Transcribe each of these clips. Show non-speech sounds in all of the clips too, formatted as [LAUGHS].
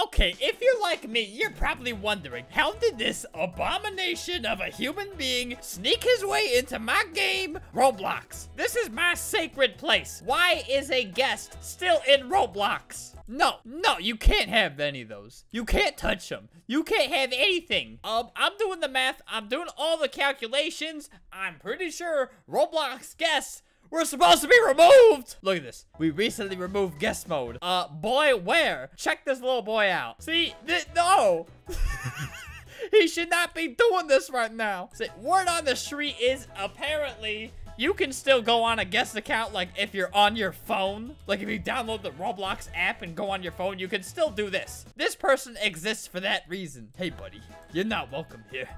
Okay, if you're like me, you're probably wondering, how did this abomination of a human being sneak his way into my game, Roblox? This is my sacred place. Why is a guest still in Roblox? No, no, you can't have any of those. You can't touch them. You can't have anything. Um, I'm doing the math. I'm doing all the calculations. I'm pretty sure Roblox guests we're supposed to be removed! Look at this. We recently removed guest mode. Uh, boy, where? Check this little boy out. See, no! [LAUGHS] he should not be doing this right now. See, word on the street is apparently you can still go on a guest account like if you're on your phone like if you download the roblox app and go on your phone you can still do this this person exists for that reason hey buddy you're not welcome here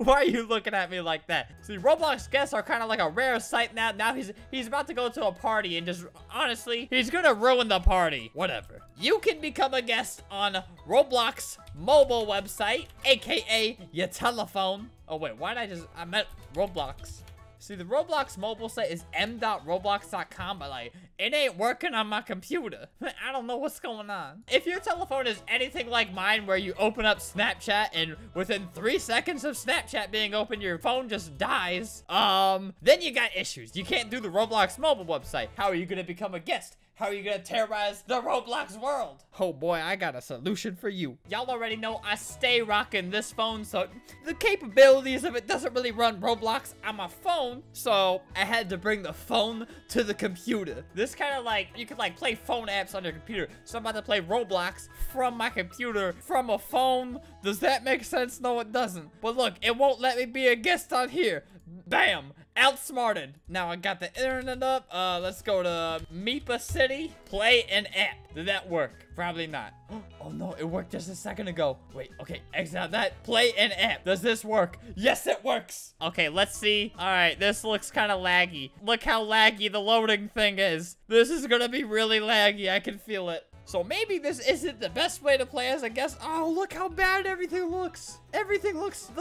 why are you looking at me like that? See, Roblox guests are kind of like a rare sight now. Now he's he's about to go to a party and just, honestly, he's gonna ruin the party. Whatever. You can become a guest on Roblox mobile website, aka your telephone. Oh, wait, why did I just, I meant Roblox. See, the Roblox mobile site is m.roblox.com, but like, it ain't working on my computer. [LAUGHS] I don't know what's going on. If your telephone is anything like mine, where you open up Snapchat and within three seconds of Snapchat being open, your phone just dies, um, then you got issues. You can't do the Roblox mobile website. How are you gonna become a guest? How are you gonna terrorize the Roblox world? Oh boy, I got a solution for you. Y'all already know I stay rocking this phone, so the capabilities of it doesn't really run Roblox on my phone, so I had to bring the phone to the computer. This kind of like, you can like play phone apps on your computer, so I'm about to play Roblox from my computer, from a phone. Does that make sense? No, it doesn't. But look, it won't let me be a guest on here. Bam! Outsmarted. Now I got the internet up. Uh, let's go to Meepa City. Play an app. Did that work? Probably not. [GASPS] Oh no, it worked just a second ago. Wait, okay, exit out that. Play an app. Does this work? Yes, it works. Okay, let's see. All right, this looks kind of laggy. Look how laggy the loading thing is. This is gonna be really laggy. I can feel it. So maybe this isn't the best way to play as a guest. Oh, look how bad everything looks. Everything looks,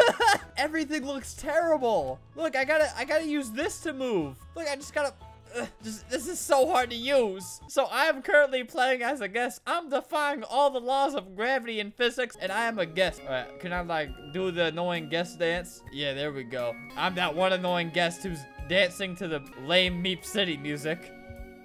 [LAUGHS] everything looks terrible. Look, I gotta, I gotta use this to move. Look, I just gotta, just, this is so hard to use. So I am currently playing as a guest. I'm defying all the laws of gravity and physics, and I am a guest. All right, can I like do the annoying guest dance? Yeah, there we go. I'm that one annoying guest who's dancing to the lame Meep City music.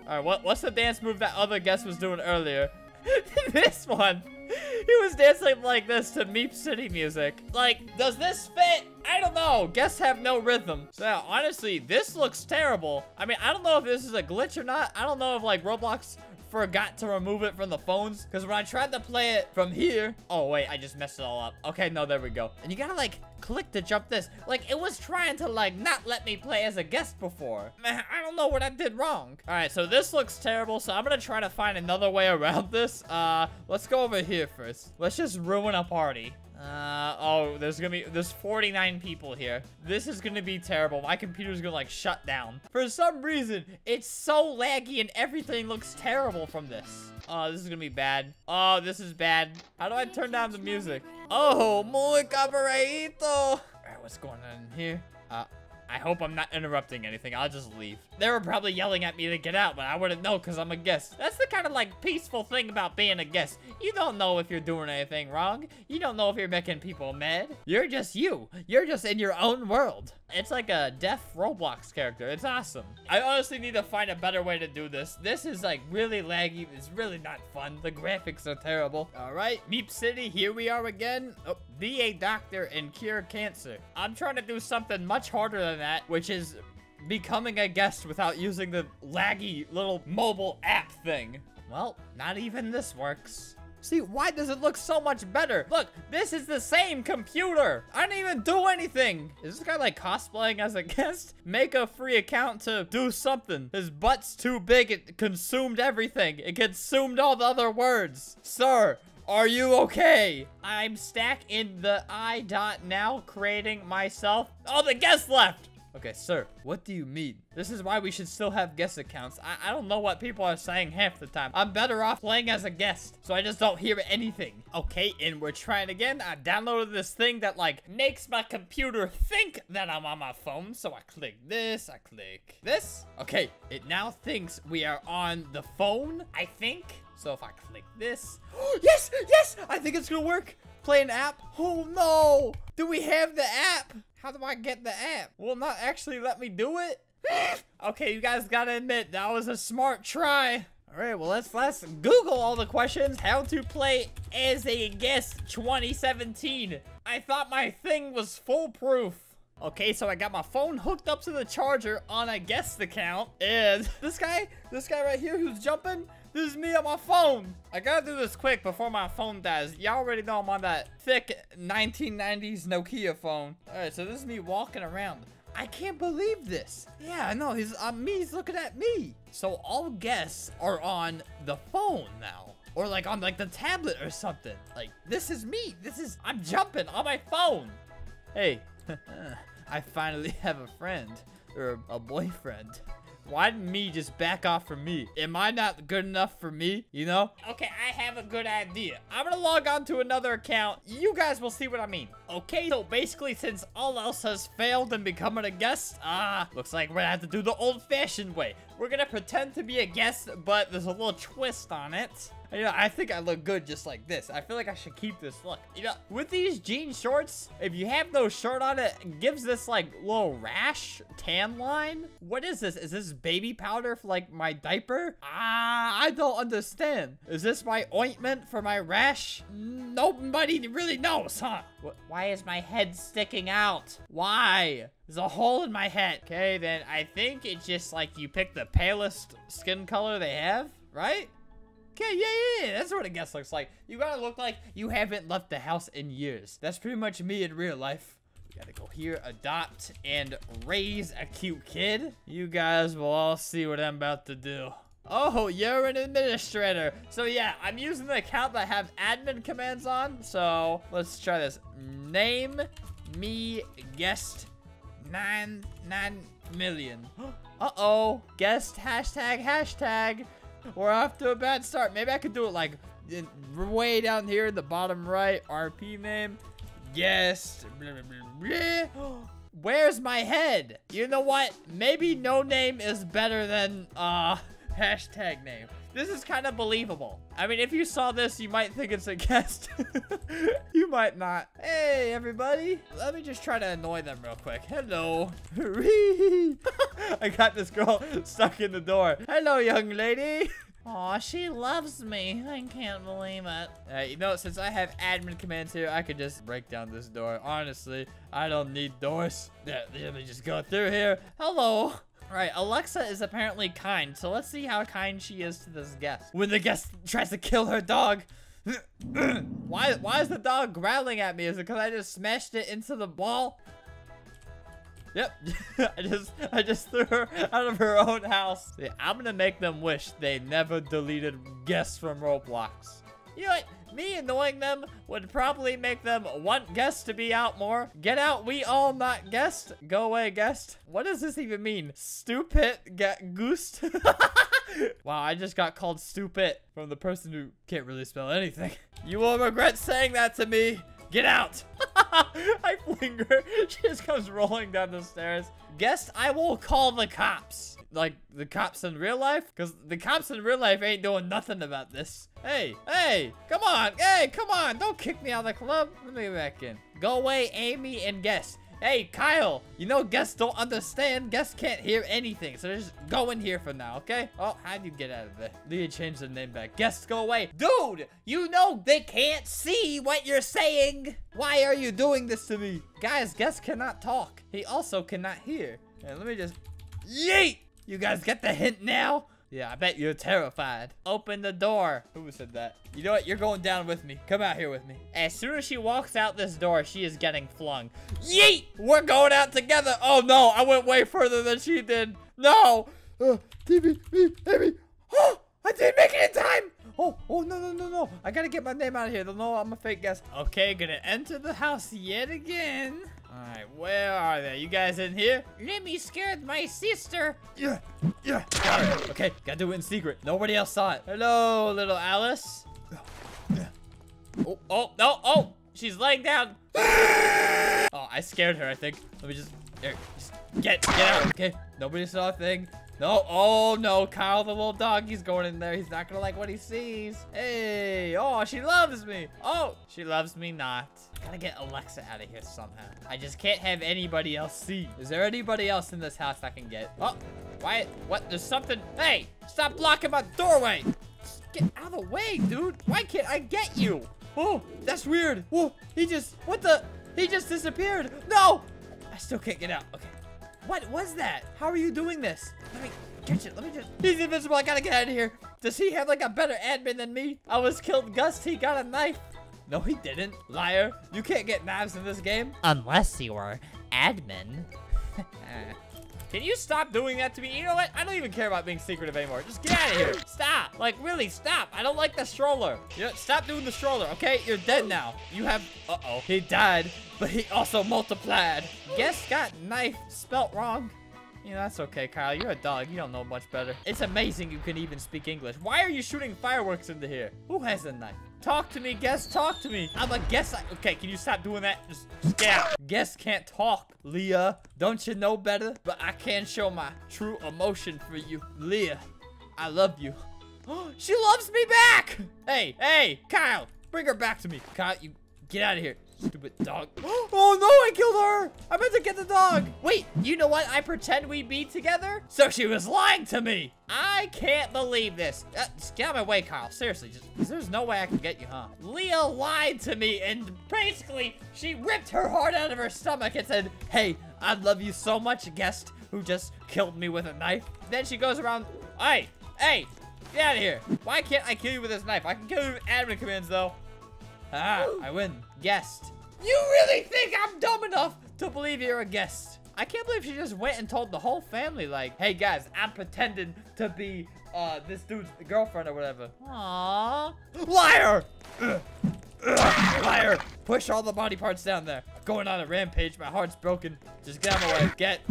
All right, what, what's the dance move that other guest was doing earlier? [LAUGHS] this one. He was dancing like this to Meep City music. Like, does this fit? I don't know. Guests have no rhythm. So, honestly, this looks terrible. I mean, I don't know if this is a glitch or not. I don't know if, like, Roblox forgot to remove it from the phones because when I tried to play it from here oh wait I just messed it all up. Okay no there we go. And you gotta like click to jump this. Like it was trying to like not let me play as a guest before. Man I don't know what I did wrong. All right so this looks terrible so I'm gonna try to find another way around this. Uh let's go over here first. Let's just ruin a party uh, oh, there's gonna be, there's 49 people here. This is gonna be terrible. My computer's gonna, like, shut down. For some reason, it's so laggy and everything looks terrible from this. Oh, this is gonna be bad. Oh, this is bad. How do I turn down the music? Oh, muy cabaretito. All right, what's going on here? Uh, I hope I'm not interrupting anything. I'll just leave. They were probably yelling at me to get out, but I wouldn't know because I'm a guest. That's the kind of like peaceful thing about being a guest. You don't know if you're doing anything wrong. You don't know if you're making people mad. You're just you. You're just in your own world. It's like a deaf Roblox character. It's awesome. I honestly need to find a better way to do this. This is like really laggy. It's really not fun. The graphics are terrible. All right, Meep City, here we are again. Oh, be a doctor and cure cancer. I'm trying to do something much harder than that, which is becoming a guest without using the laggy little mobile app thing. Well, not even this works. See, why does it look so much better? Look, this is the same computer. I didn't even do anything. Is this guy like cosplaying as a guest? Make a free account to do something. His butt's too big. It consumed everything. It consumed all the other words. Sir, are you okay? I'm stack in the I dot now creating myself. Oh, the guest left. Okay, sir, what do you mean? This is why we should still have guest accounts. I, I don't know what people are saying half the time. I'm better off playing as a guest, so I just don't hear anything. Okay, and we're trying again. I downloaded this thing that, like, makes my computer think that I'm on my phone. So I click this, I click this. Okay, it now thinks we are on the phone, I think. So if I click this, [GASPS] yes, yes, I think it's gonna work. Play an app. Oh no, do we have the app? How do I get the app? Will not actually let me do it. [LAUGHS] okay, you guys gotta admit that was a smart try. All right, well let's let's Google all the questions. How to play as a guest 2017. I thought my thing was foolproof. Okay, so I got my phone hooked up to the charger on a guest account, and [LAUGHS] this guy, this guy right here who's jumping, this is me on my phone. I gotta do this quick before my phone dies. Y'all already know I'm on that thick 1990s Nokia phone. All right, so this is me walking around. I can't believe this. Yeah, I know. He's uh, me. He's looking at me. So all guests are on the phone now. Or like on like the tablet or something. Like, this is me. This is, I'm jumping on my phone. Hey, [LAUGHS] I finally have a friend. Or a boyfriend. Why didn't me just back off from me? Am I not good enough for me? You know? Okay, I have a good idea. I'm gonna log on to another account. You guys will see what I mean. Okay, so basically, since all else has failed in becoming a guest, ah, uh, looks like we're gonna have to do the old-fashioned way. We're gonna pretend to be a guest, but there's a little twist on it. You know, I think I look good just like this. I feel like I should keep this look. You know, with these jean shorts, if you have no shirt on it, it gives this like little rash tan line. What is this? Is this baby powder for like my diaper? Ah, I don't understand. Is this my ointment for my rash? Nobody really knows, huh? Why is my head sticking out? Why? There's a hole in my head. Okay, then I think it's just like you pick the palest skin color they have, right? Okay, yeah, yeah, yeah, that's what a guest looks like. You gotta look like you haven't left the house in years. That's pretty much me in real life. We gotta go here, adopt, and raise a cute kid. You guys will all see what I'm about to do. Oh, you're an administrator. So yeah, I'm using the account that I have admin commands on. So let's try this. Name me guest nine nine million. [GASPS] Uh-oh. Guest hashtag hashtag. We're off to a bad start. Maybe I could do it like way down here in the bottom right. RP name. Yes. [GASPS] Where's my head? You know what? Maybe no name is better than uh [LAUGHS] hashtag name. This is kind of believable. I mean, if you saw this, you might think it's a guest. [LAUGHS] you might not. Hey, everybody. Let me just try to annoy them real quick. Hello. [LAUGHS] I got this girl [LAUGHS] stuck in the door. Hello, young lady. Aw, she loves me. I can't believe it. Uh, you know, since I have admin commands here, I could just break down this door. Honestly, I don't need doors. Yeah, let me just go through here. Hello. Alright, Alexa is apparently kind, so let's see how kind she is to this guest. When the guest tries to kill her dog, [CLEARS THROAT] why why is the dog growling at me? Is it because I just smashed it into the wall? Yep, [LAUGHS] I just I just threw her out of her own house. Yeah, I'm gonna make them wish they never deleted guests from Roblox. You know what? Me annoying them would probably make them want guests to be out more. Get out, we all not guest. Go away, guest. What does this even mean? Stupid get goosed? [LAUGHS] wow, I just got called stupid from the person who can't really spell anything. [LAUGHS] You will regret saying that to me. Get out. [LAUGHS] I fling her. [LAUGHS] She just comes rolling down the stairs. Guess I will call the cops like the cops in real life? Because the cops in real life ain't doing nothing about this. Hey, hey, come on, hey, come on, don't kick me out of the club. Let me back in. Go away, Amy and Guest. Hey, Kyle, you know guests don't understand. Guests can't hear anything, so just go in here for now, okay? Oh, how'd you get out of there? Leah changed the name back. Guests, go away. Dude, you know they can't see what you're saying. Why are you doing this to me? Guys, guests cannot talk. He also cannot hear. And let me just... Yeet! You guys get the hint now? Yeah, I bet you're terrified. Open the door. Who said that? You know what? You're going down with me. Come out here with me. As soon as she walks out this door, she is getting flung. Yeet! We're going out together. Oh, no. I went way further than she did. No. Uh, TV, me, Amy. Oh, I didn't make it in time. Oh, oh, no, no, no, no. I gotta get my name out of here. They'll know I'm a fake guest. Okay, gonna enter the house yet again. Alright, where are they? You guys in here? Lemmy scared my sister. Yeah, yeah. Okay, gotta do it in secret. Nobody else saw it. Hello, little Alice. Oh, oh, no, oh, she's laying down. oh, I scared her, I think. Let me just, there, just get, get out, okay? Nobody saw a thing. No, oh no, Kyle the little dog, he's going in there. He's not gonna like what he sees. Hey, oh, she loves me. Oh, she loves me not. Gotta get Alexa out of here somehow. I just can't have anybody else see. Is there anybody else in this house I can get? Oh, why? What? There's something. Hey, stop blocking my doorway. Get out of the way, dude. Why can't I get you? Oh, that's weird. Whoa, he just, what the? He just disappeared. No, I still can't get out. Okay. What was that? How are you doing this? Let me catch it. Let me just. He's invisible. I gotta get out of here. Does he have like a better admin than me? I was killed Gus. He got a knife. No, he didn't. Liar. You can't get knives in this game. Unless you are admin. [LAUGHS] Uh, Can you stop doing that to me? You know what? I don't even care about being secretive anymore. Just get out of here. Stop. Like, really, stop. I don't like the stroller. You know, stop doing the stroller, okay? You're dead now. You have... Uh-oh. He died, but he also multiplied. Guess got knife spelt wrong. Yeah, that's okay, Kyle. You're a dog. You don't know much better. It's amazing you can even speak English. Why are you shooting fireworks into here? Who has a knife? Talk to me, guest. Talk to me. I'm a guest. Okay, can you stop doing that? Just, just get out. Guests can't talk, Leah. Don't you know better? But I can show my true emotion for you. Leah, I love you. [GASPS] she loves me back. Hey, hey, Kyle. Bring her back to me. Kyle, you get out of here. Stupid dog. [GASPS] Oh no, I killed her. I meant to get the dog. Wait, you know what? I pretend we be together? So she was lying to me. I can't believe this. Uh, just get out of my way, Kyle. Seriously, just, there's no way I can get you, huh? Leah lied to me and basically she ripped her heart out of her stomach and said, hey, I love you so much, guest who just killed me with a knife. Then she goes around, hey, hey, get out of here. Why can't I kill you with this knife? I can kill you with admin commands though. Ah, I win. Guest. You really think I'm dumb enough to believe you're a guest? I can't believe she just went and told the whole family, like, hey guys, I'm pretending to be uh this dude's girlfriend or whatever. Aww. Liar! Ugh. Ugh. Liar! Push all the body parts down there. Going on a rampage. My heart's broken. Just get out of my way. Get.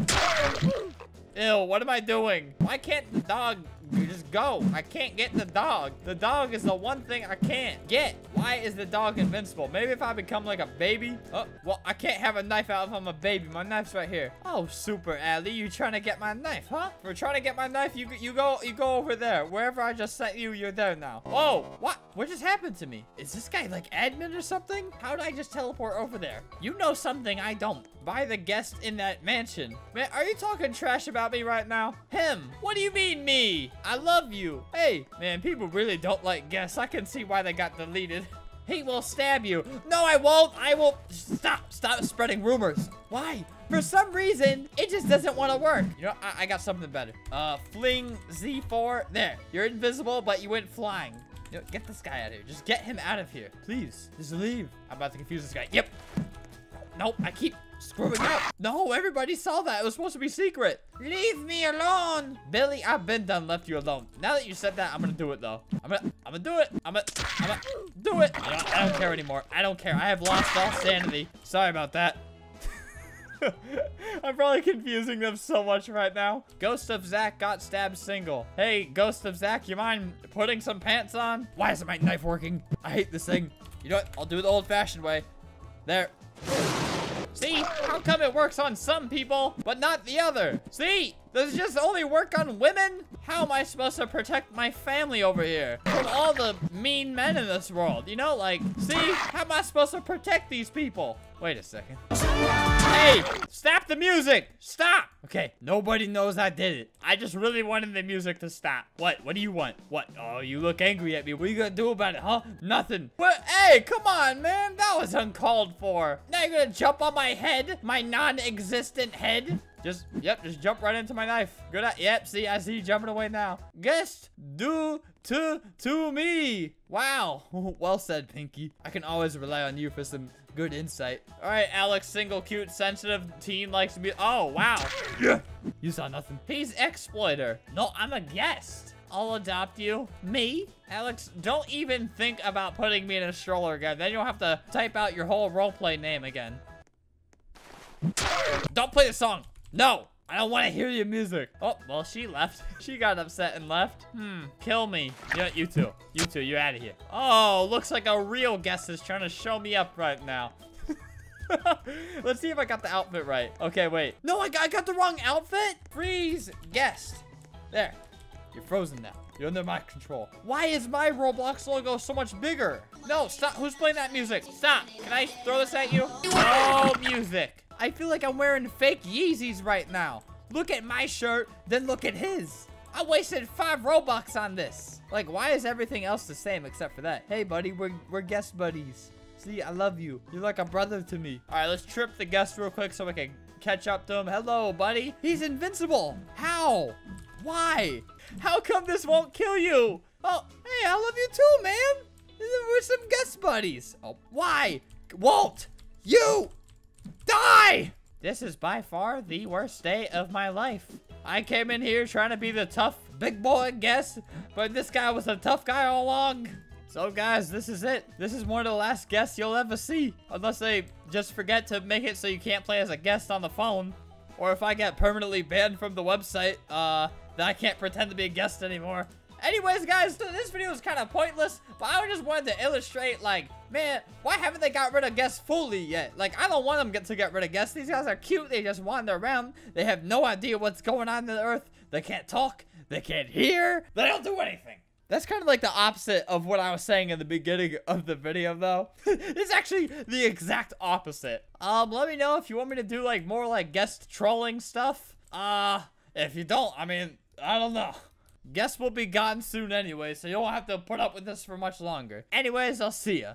Ew, what am I doing? Why can't the dog just go? I can't get the dog. The dog is the one thing I can't get. Why is the dog invincible? Maybe if I become like a baby? Oh, well, I can't have a knife out if I'm a baby. My knife's right here. Oh, super Adley, you trying to get my knife, huh? For trying to get my knife, you you go you go over there. Wherever I just sent you, you're there now. Oh, what? What just happened to me? Is this guy like admin or something? How did I just teleport over there? You know something I don't. By the guest in that mansion. Man, are you talking trash about me right now? Him. What do you mean me? I love you. Hey, man, people really don't like guests. I can see why they got deleted. [LAUGHS] He will stab you. No, I won't. I will. Stop. Stop spreading rumors. Why? For some reason, it just doesn't want to work. You know, I, I, got something better. Uh, fling Z4. There. You're invisible, but you went flying. You know, get this guy out of here. Just get him out of here. Please. Just leave. I'm about to confuse this guy. Yep. Nope. I keep screwing up. No, everybody saw that. It was supposed to be secret. Leave me alone. Billy, I've been done left you alone. Now that you said that, I'm gonna do it though. I'm gonna, I'm gonna do it. I'm gonna, I'm gonna do it. You know, I don't care anymore. I don't care. I have lost all sanity. Sorry about that. [LAUGHS] I'm probably confusing them so much right now. Ghost of Zach got stabbed single. Hey, Ghost of Zach, you mind putting some pants on? Why isn't my knife working? I hate this thing. You know what? I'll do it the old-fashioned way. There. See? How come it works on some people, but not the other? See? Does it just only work on women? How am I supposed to protect my family over here from all the mean men in this world? You know, like, see? How am I supposed to protect these people? Wait a second. Hey, stop the music. Stop. Okay, nobody knows I did it. I just really wanted the music to stop. What? What do you want? What? Oh, you look angry at me. What are you gonna do about it, huh? Nothing. What? Hey, come on, man. That was uncalled for. Now you're gonna jump on my head? My non-existent head? Just, yep, just jump right into my knife. Good at, yep, see, I see you jumping away now. Guest do to, to me. Wow. [LAUGHS] well said, Pinky. I can always rely on you for some good insight. All right, Alex, single, cute, sensitive teen likes to be, oh, wow. Yeah. You saw nothing. He's exploiter. No, I'm a guest. I'll adopt you. Me? Alex, don't even think about putting me in a stroller again. Then you'll have to type out your whole roleplay name again. Don't play the song. No, I don't want to hear your music. Oh, well, she left. [LAUGHS] She got upset and left. Hmm, kill me. Yeah, you two. You two, you're out of here. Oh, looks like a real guest is trying to show me up right now. [LAUGHS] Let's see if I got the outfit right. Okay, wait. No, I got, I got the wrong outfit? Freeze, guest. There. You're frozen now. You're under my control. Why is my Roblox logo so much bigger? No, stop. Who's playing that music? Stop. Can I throw this at you? Oh, music. I feel like I'm wearing fake Yeezys right now. Look at my shirt, then look at his. I wasted five Robux on this. Like, why is everything else the same except for that? Hey, buddy, we're, we're guest buddies. See, I love you. You're like a brother to me. All right, let's trip the guest real quick so we can catch up to him. Hello, buddy. He's invincible. How? Why? How come this won't kill you? Oh, hey, I love you too, man. We're some guest buddies. Oh, why? Walt, you die! This is by far the worst day of my life. I came in here trying to be the tough big boy guest, but this guy was a tough guy all along. So guys, this is it. This is one of the last guests you'll ever see. Unless they just forget to make it so you can't play as a guest on the phone. Or if I get permanently banned from the website, uh, then I can't pretend to be a guest anymore. Anyways, guys, this video is kind of pointless, but I just wanted to illustrate, like, man, why haven't they got rid of guests fully yet? Like, I don't want them to get rid of guests. These guys are cute. They just wander around. They have no idea what's going on in the earth. They can't talk. They can't hear. They don't do anything. That's kind of like the opposite of what I was saying in the beginning of the video, though. [LAUGHS] it's actually the exact opposite. Um, let me know if you want me to do, like, more, like, guest trolling stuff. Uh, if you don't, I mean, I don't know. Guests will be gone soon anyway, so you won't have to put up with this for much longer. Anyways, I'll see ya.